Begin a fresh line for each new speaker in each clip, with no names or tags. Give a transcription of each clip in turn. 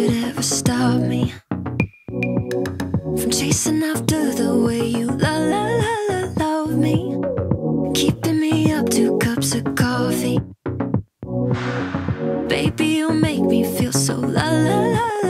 could ever stop me From chasing after the way you la la la la love me Keeping me up two cups of coffee. Baby, you make me feel so la la la la.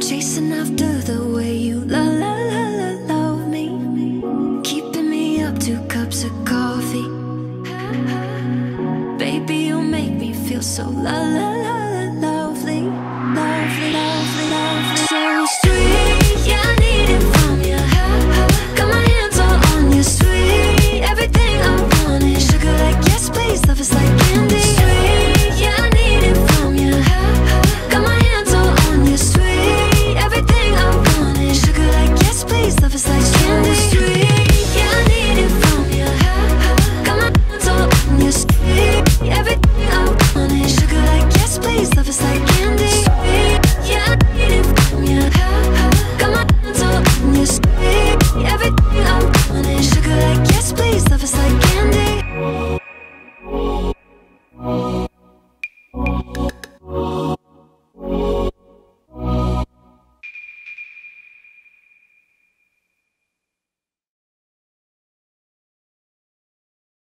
Chasing after the way you la la la la love me. Keeping me up two cups of coffee. Baby, you make me feel so la la la.